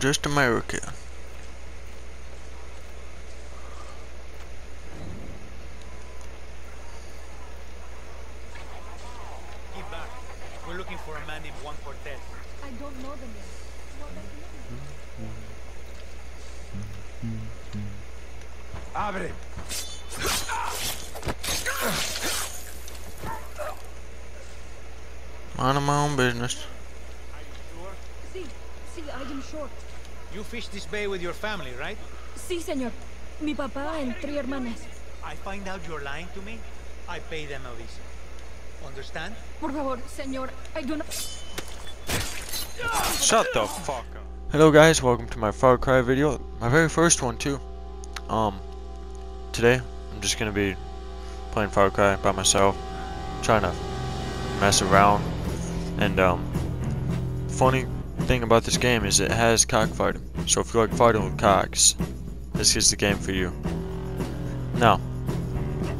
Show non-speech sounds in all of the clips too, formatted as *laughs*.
just America. Sí, señor. Mi papá and three hermanas. I find out you're lying to me, I pay them a visa. Understand? Por favor, señor, I do not... Shut the fuck up. Hello guys, welcome to my Far Cry video. My very first one too. Um, today I'm just gonna be playing Far Cry by myself, trying to mess around. And um, funny thing about this game is it has cockfighting. So if you like fighting with cocks, this is the game for you. Now,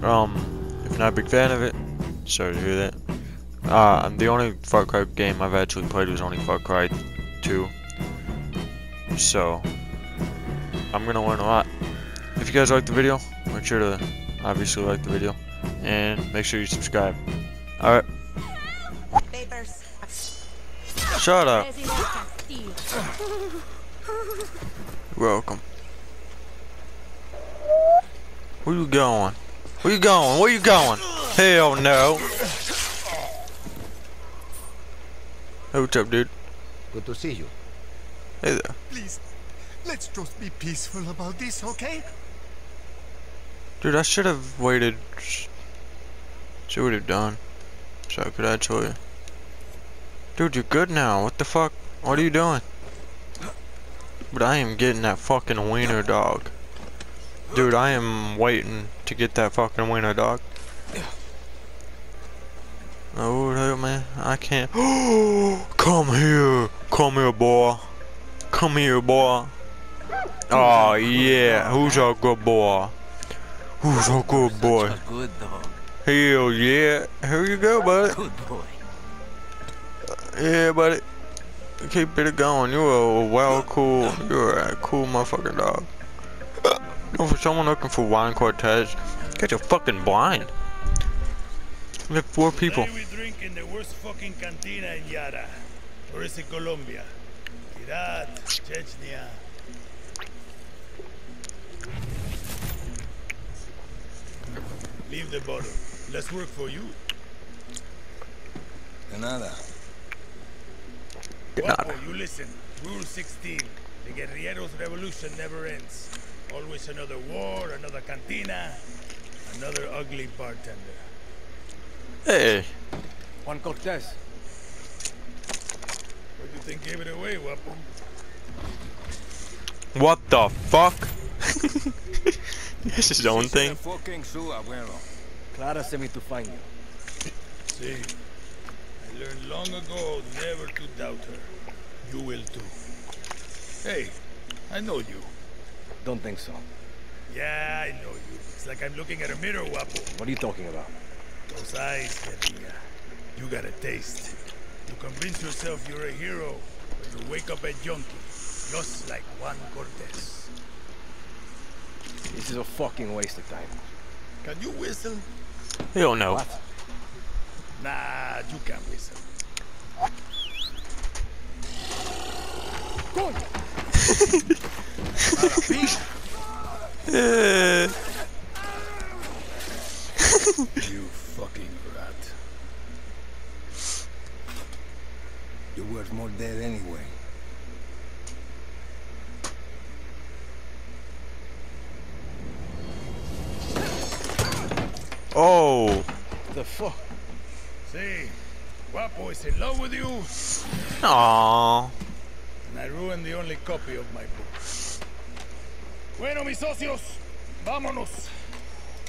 um, if you're not a big fan of it, sorry to hear that. Uh, I'm the only Far Cry game I've actually played was only Far Cry 2. So, I'm gonna learn a lot. If you guys like the video, make sure to obviously like the video. And make sure you subscribe. Alright, shut up. President Castillo. You're *laughs* welcome. Where you going? Where you going? Where you going? Hell no. Hey, what's up, dude? Good to see you. Hey there. Please, let's just be peaceful about this, okay? Dude, I should have waited. See what you've done. So could I could actually. Dude, you're good now. What the fuck? What are you doing? But I am getting that fucking wiener dog. Dude, I am waiting to get that fucking wiener dog. Oh, hell, man. I can't. *gasps* Come here. Come here, boy. Come here, boy. Oh, yeah. Who's a good boy? Who's a good boy? Hell yeah. Here you go, buddy. Good boy. Yeah, buddy. Keep it going. You're a well cool. *laughs* You're a cool motherfucking dog. Go for someone looking for Juan Cortez. Get your fucking blind. We have four people. Today we drink in the worst fucking cantina in Yara. Or is it Colombia? Iraq, Chechnya. Leave the bottle. Let's work for you. De nada. Guapo, you listen. Rule 16. The guerrilleros revolution never ends. Always another war, another cantina, another ugly bartender. Hey. Juan Cortez. What do you think gave it away, Guapo? What the fuck? *laughs* this is his own thing. fucking su abuelo. Clara sent me to find you. See, I learned long ago never to doubt her. You will too. Hey, I know you. Don't think so. Yeah, I know you. It's like I'm looking at a mirror, Guapo. What are you talking about? Those eyes, Guerrilla. You got a taste. You convince yourself you're a hero, but you wake up a junkie, just like Juan Cortez. This is a fucking waste of time. Can you whistle? Hell no. What? Nah, you can't whistle. *laughs* You fucking rat. You're worth more dead anyway. Oh. The fuck? See, Guapo is in love with you, Aww. and I ruined the only copy of my book. Bueno, mis socios, vámonos.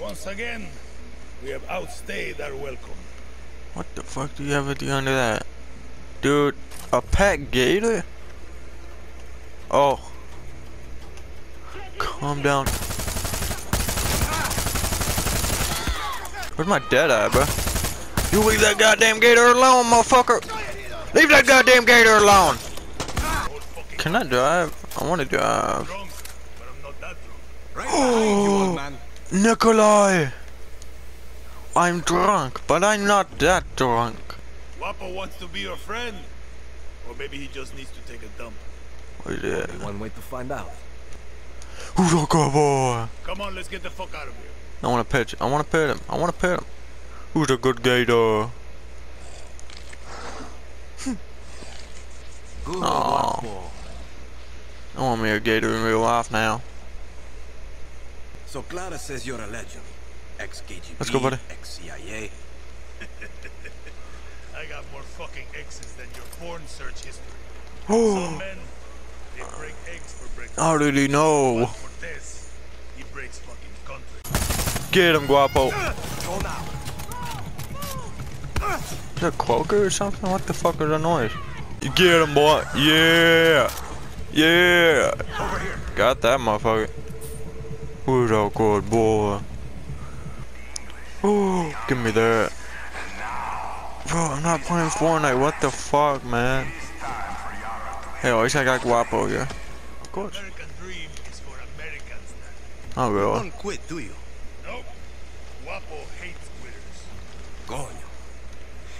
Once again, we have outstayed our welcome. What the fuck do you have at the end of that? Dude, a pet gator? Oh. Calm down. Where's my dead eye, bro? You leave that goddamn gator alone, motherfucker! Leave that goddamn gator alone! Can I drive? I want to drive. Drunk, but I'm not that drunk. Right behind you, old man. Nikolai! I'm drunk, but I'm not that drunk. Guapo wants to be your friend. Or maybe he just needs to take a dump. Oh, yeah. Only one way to find out. Who's a good boy? Come on, let's get the fuck out of here. I want to pet. I want to pet him. I want to pet him. Who's a good gator? Good Aw. I want me a gator in real life now. So Clara says you're a legend. Ex-KGB, Let's go, buddy. ex-CIA. *laughs* I got more fucking exes than your porn search history. Oh, *gasps* Some men, they break eggs for breakfast. how did he know? Cortez, he breaks fucking country. Get him, Guapo. Uh, go now. Is that Cloaker or something? What the fuck is that noise? You get him, boy. Yeah. Yeah. Got that motherfucker. Who's a good boy? Ooh, give me that. Bro, I'm not playing Fortnite. What the fuck, man? Hey, at least I got Guapo here. Of course. American dream is for Americans now. Oh, really? Don't quit, do you? Nope. Guapo hates quitters. Coño.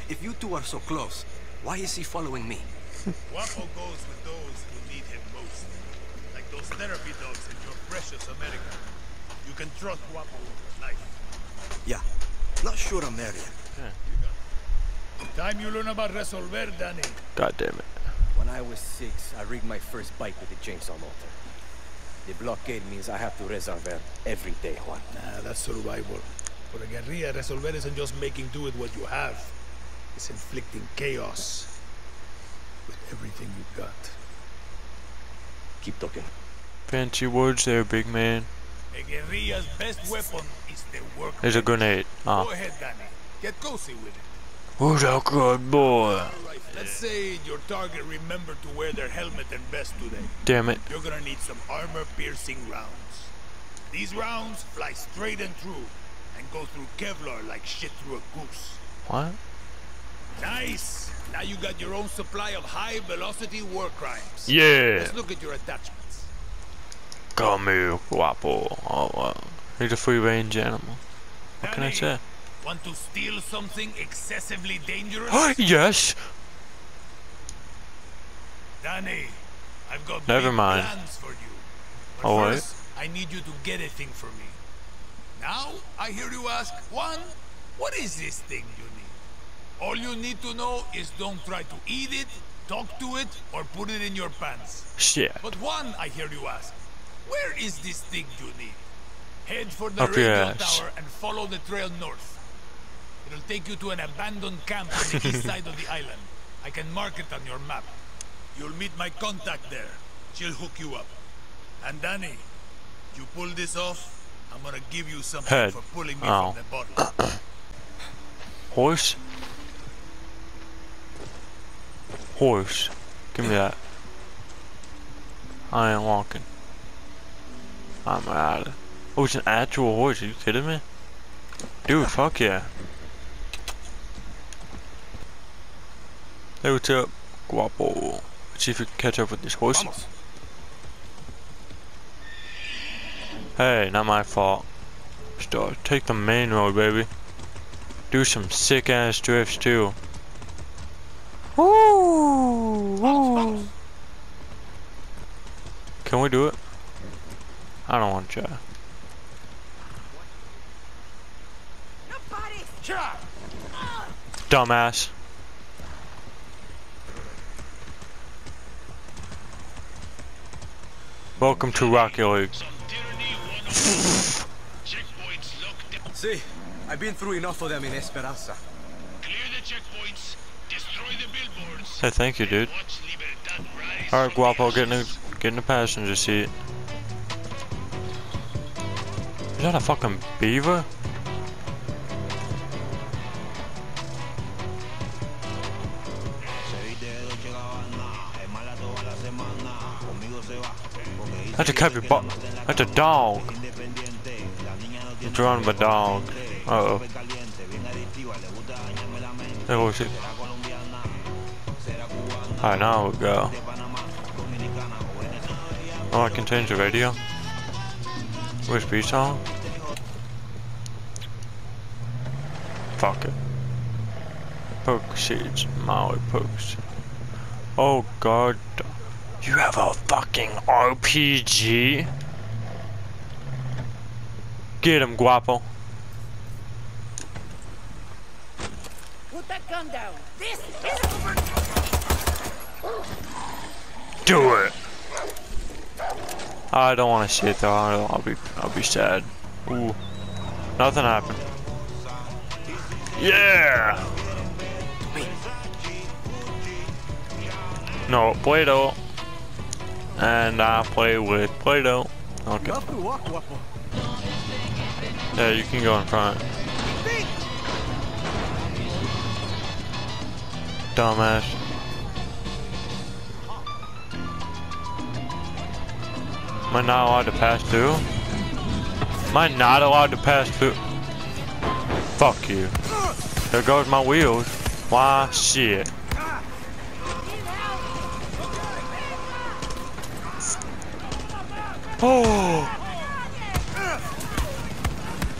If you two are so close, why is he following me? *laughs* Guapo goes with those who need him most. Like those therapy dogs in your precious America. You can trust Guapo with your life. Yeah. Not sure I'm there yet. Time you learn about Resolver, Dani. God damn it. When I was six, I rigged my first bike with a chainsaw motor. The blockade means I have to resolver every day, Juan. Nah, that's survival. For a guerrilla, Resolver isn't just making do with what you have. It's inflicting chaos with everything you've got. Keep talking. Fancy words there, big man. A guerrilla's best weapon is the work. There's a grenade. Ah. Go Oh. ahead, Dani. Get cozy with it. Who's a good boy? Alright, let's say your target remembered to wear their helmet and vest today. Damn it. You're gonna need some armor-piercing rounds. These rounds fly straight and true, and go through Kevlar like shit through a goose. What? Nice! Now you got your own supply of high-velocity war crimes. Yeah. Let's look at your attachments. Come here, Guapo. Oh, wow. He's a free range animal. What can I say? Want to steal something excessively dangerous? Oh yes! Dani, I've got Never mind. plans for you. But All right. first, I need you to get a thing for me. Now, I hear you ask, Juan, what is this thing you need? All you need to know is don't try to eat it, talk to it, or put it in your pants. Shit. But Juan, I hear you ask, where is this thing you need? Head for the Up radio tower and follow the trail north. It'll take you to an abandoned camp on the east side of the island. I can mark it on your map. You'll meet my contact there. She'll hook you up. And Dani, you pull this off, I'm gonna give you something Head. for pulling me Oh. from the bottle. *coughs* Horse? Horse. Give me that. I ain't walking. I'm out. Oh, it's an actual horse. Are you kidding me? Dude, fuck yeah. Hey, what's up? Guapo. Let's see if we can catch up with this horse. Vamos. Hey, not my fault. Start. Take the main road, baby. Do some sick ass drifts too. Woo! Can we do it? I don't want to try. Nobody! Dumbass. Welcome to Rocky League. Checkpoints locked. See, I've been through enough of them in Esperanza. Clear the checkpoints. Destroy the billboards. Hey, thank you, dude. Watch Libertad rise. Alright, Guapo, get in the, get in the passenger seat. Is that a fucking beaver? That's a capybara. That's a dog. It's run by dog. Uh oh. Hey, what's it? Alright, now we go. Oh, I can change the radio. Where's speech on? Fuck it. Poke seeds, Maui pokes. Oh god. You have a fucking RPG? Get him, Guapo. Put that gun down. This is over. Do it. I don't want to see it though. I'll, I'll be, I'll be sad. Ooh, nothing happened. Yeah. No, Play-Doh. And I play with Play-Doh. Okay. Yeah, you can go in front. Dumbass. Am I not allowed to pass through? Am I not allowed to pass through? Fuck you. There goes my wheels. Why shit. Oh!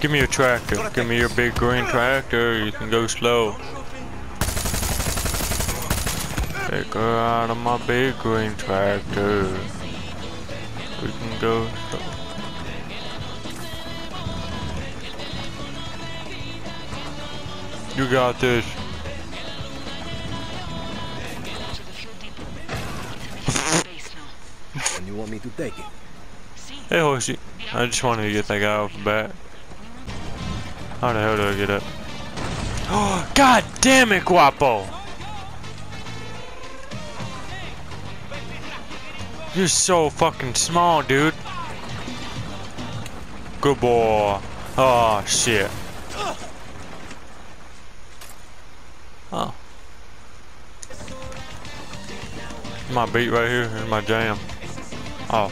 Give me your tractor. Give me your big green tractor. You can go slow. Take her out of my big green tractor. We can go slow. You got this. And you want me to take it? Hey horsey, I just wanted to get that guy off the back. How the hell do I get up? Oh, *gasps* god damn it, Guapo! You're so fucking small, dude. Good boy. Oh, shit. Oh. My beat right here is my jam. Oh.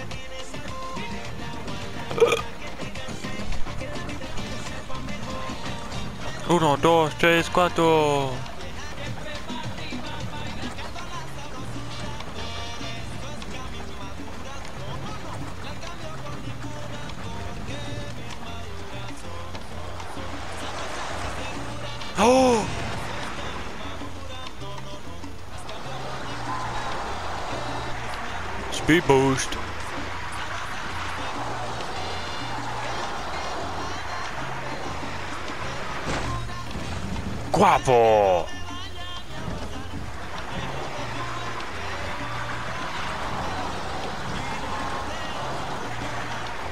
Uno, dos, tres, cuatro. Speed boost. Guapo!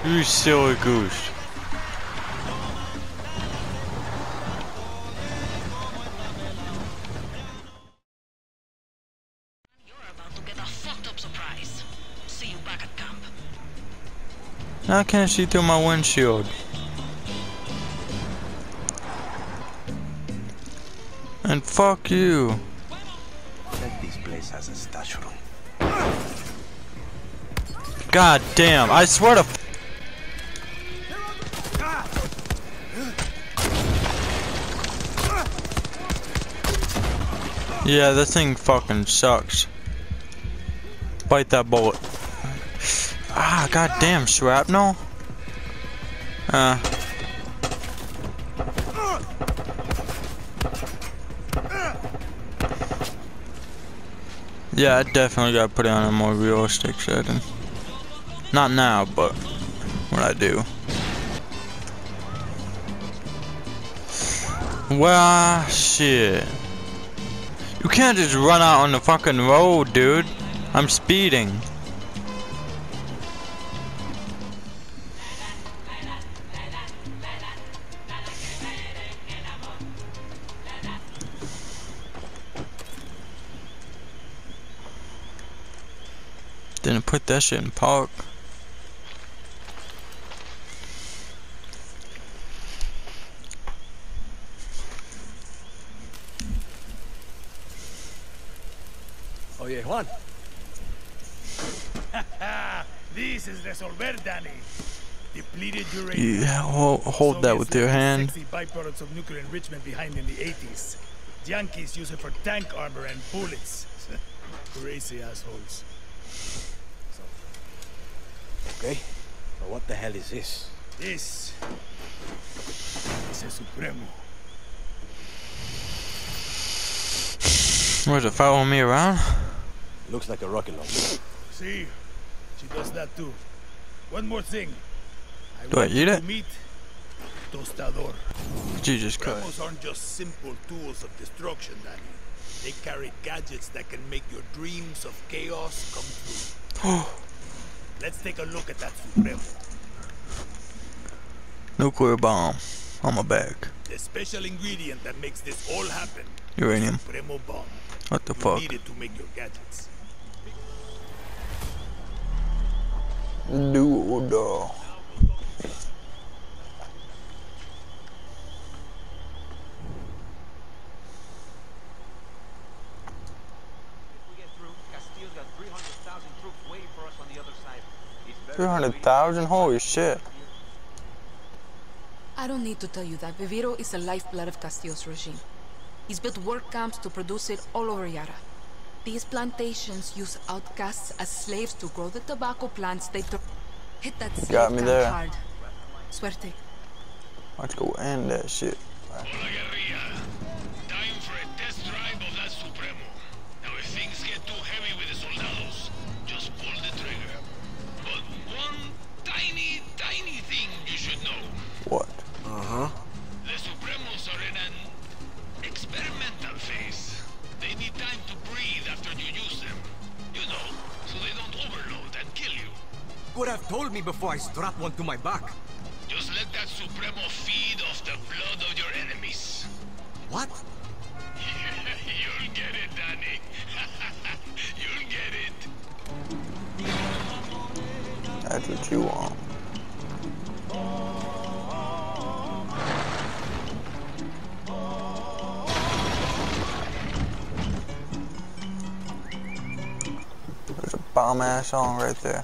You silly goose. I can't see through my windshield. And fuck you. This place has a stash room. God damn, I swear to f- Yeah, this thing fucking sucks. Bite that bullet. Ah, god damn, shrapnel. Uh. Yeah, I definitely gotta put it on a more realistic setting. Not now, but when I do. Well, shit. You can't just run out on the fucking road, dude. I'm speeding. That shit in park. Oh, Oye, Juan. *laughs* This is Resolver, Dani. Depleted uranium. Yeah, hold, hold that with your hand. Sexy byproducts of nuclear enrichment behind in the 80s. Yankees use it for tank armor and bullets. *laughs* Crazy assholes. So, Okay? But what the hell is this? This is a Supremo. Was it following me around? Looks like a rocket launcher. See? She does that too. One more thing. I Do I want eat you it? to meet Tostador. Jesus Christ. Supremos aren't just simple tools of destruction, Dani. They carry gadgets that can make your dreams of chaos come true. *gasps* Let's take a look at that Supremo. Nuclear bomb on my back. The special ingredient that makes this all happen. Uranium. Supremo bomb. What the you fuck? Need it to make your gadgets. 200,000? Holy shit. I don't need to tell you that Viviro is the lifeblood of Castillo's regime. He's built work camps to produce it all over Yara. These plantations use outcasts as slaves to grow the tobacco plants they hit that slave Got me there. hard. Suerte. Let's go end that shit. Could have told me before I strap one to my back. Just let that Supremo feed off the blood of your enemies. What? *laughs* You'll get it, Dani. *laughs* You'll get it. That's what you want. There's a bomb ass song right there.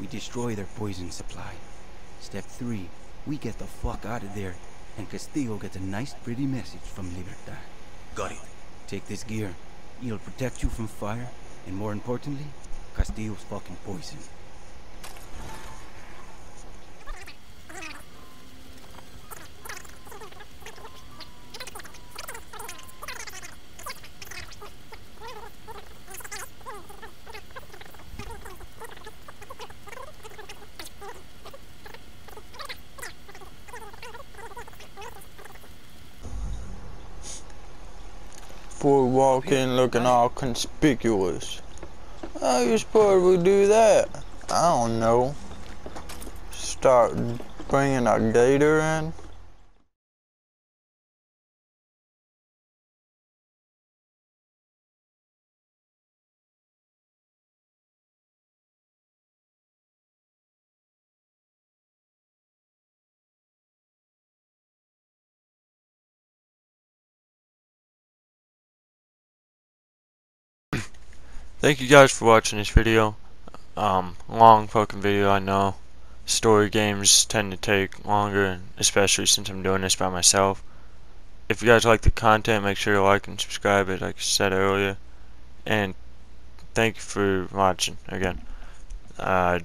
we destroy their poison supply. Step three, we get the fuck out of there, and Castillo gets a nice pretty message from Libertad. Got it. Take this gear. It'll protect you from fire, and more importantly, Castillo's fucking poison. We walk in looking all conspicuous. How you supposed we do that? I don't know. Start bringing a gator in? Thank you guys for watching this video. Um, long fucking video, I know. Story games tend to take longer, especially since I'm doing this by myself. If you guys like the content, make sure to like and subscribe it, like I said earlier. And thank you for watching again. Uh,